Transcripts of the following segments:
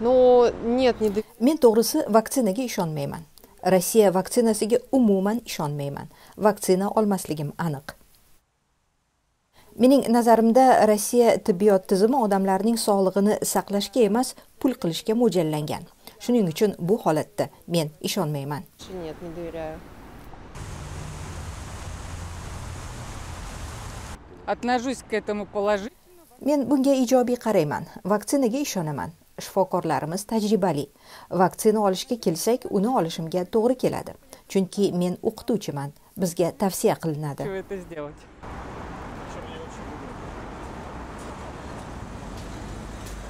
Но нет, не men to'g'risi vaksinaga ishonmayman rossiya vaksinasiga umuman ishonmayman vaksina olmasligim aniq mening nazarimda rossiya tibbiyot tizimi odamlarning sog'lig'ini saqlashga emas pul qilishga mo'ljallangan shuning uchun bu holatda men ishonmayman Нет, не доверяю. Отношусь к этому положительно. men bunga ijobiy qarayman vaksinaga ishonaman shifokorlarimiz tajribali. Vaksina olishga kelsak uni olishimga to'g'ri keladi. Chunki men o'qituvchiman bizga tavsiya qilinadi?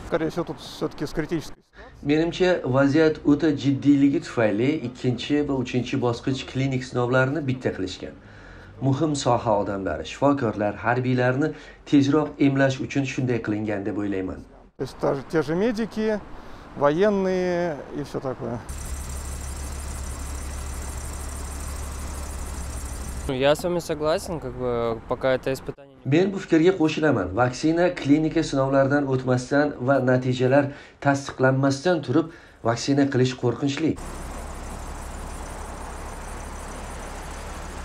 Скорее всего, тут все-таки с критической menimcha vaziyat o'ta jiddiyligi tufayli ikkinchi va uchinchi bosqich klinik sinovlarini bitta qilishgan. Muhim soha odamlari shifokorlar harbiylarni tezroq emlash uchun shunday qilingan deb o'ylayman То есть та же- те же медики, военные и все такое. Ну, Я с вами согласен, как бы пока это испытание не men bu fikrga qo'shilaman vaksina klinika sinovlaridan o'tmasdan va natijalar tasdiqlanmasdan turib vaksina qilish qo'rqinchli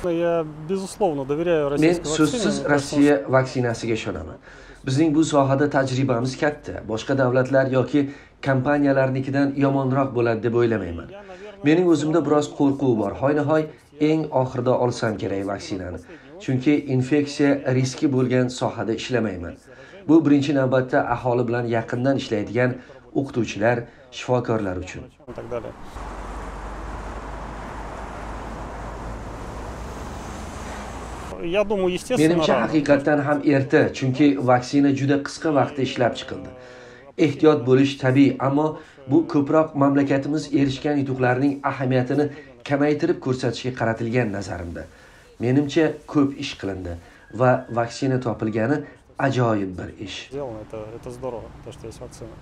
Я, безусловно, доверяю men российской вакцине. so'zsiz rossiya vaksinasiga ishonaman bizning bu sohada tajribamiz katta boshqa davlatlar yoki kompaniyalarnikidan yomonroq bo'ladi deb o'ylamayman mening o'zimda biroz qo'rquv bor hoynahoy eng oxirida olsam kerak vaksinani chunki infeksiya riski bo'lgan sohada ishlamayman bu birinchi navbatda aholi bilan yaqindan ishlaydigan o'qituvchilar shifokorlar uchun Я думаю, естественно, menimcha haqiqatdan ham erta chunki vaksina juda qisqa vaqtda ishlab chiqildi. Ehtiyot bo'lish tabiiy ammo bu ko'proq mamlakatimiz erishgan yutuqlarning ahamiyatini kamaytirib ko'rsatishga qaratilgan nazarimda. Menimcha ko'p ish qilindi va vaksina topilgani ajoyib bir ish. Сделано, это, это здорово, то, что есть вакцина.